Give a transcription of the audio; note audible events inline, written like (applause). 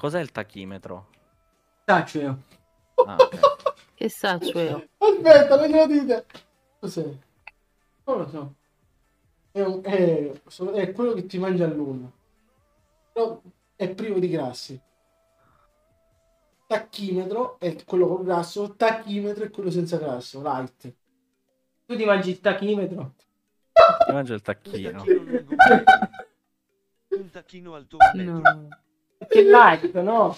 Cos'è il tachimetro? Taccio. Ah, ok. Che saccio io? Aspetta, non glielo dite. Cos'è? Non lo so. È, un- è- è quello che ti mangia a luna. Però è privo di grassi. Tachimetro è quello con grasso, tachimetro è quello senza grasso, light. Tu ti mangi il tachimetro? Ti mangio il tacchino. (laughs) Un tacchino al tuo. No. Che light, no?